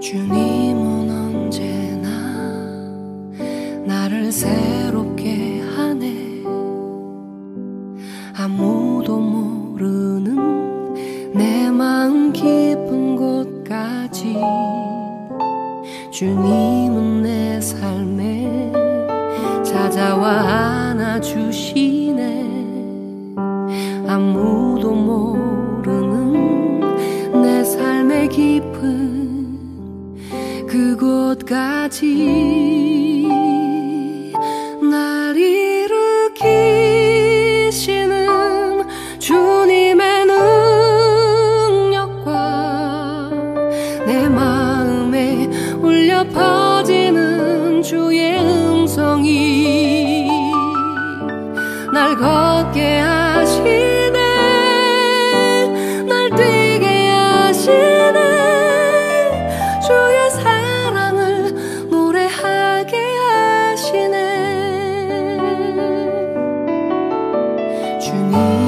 주님은 언제나 나를 새롭게 하네. 아무도 모르는 내 마음 깊은 곳까지 주님은 내 삶에 찾아와 안아주시네. 아무도 모르는 곳까지 날 일으키시는 주님의 능력과 내 마음에 울려 퍼지는 주의 음성이 날 걷게 去你。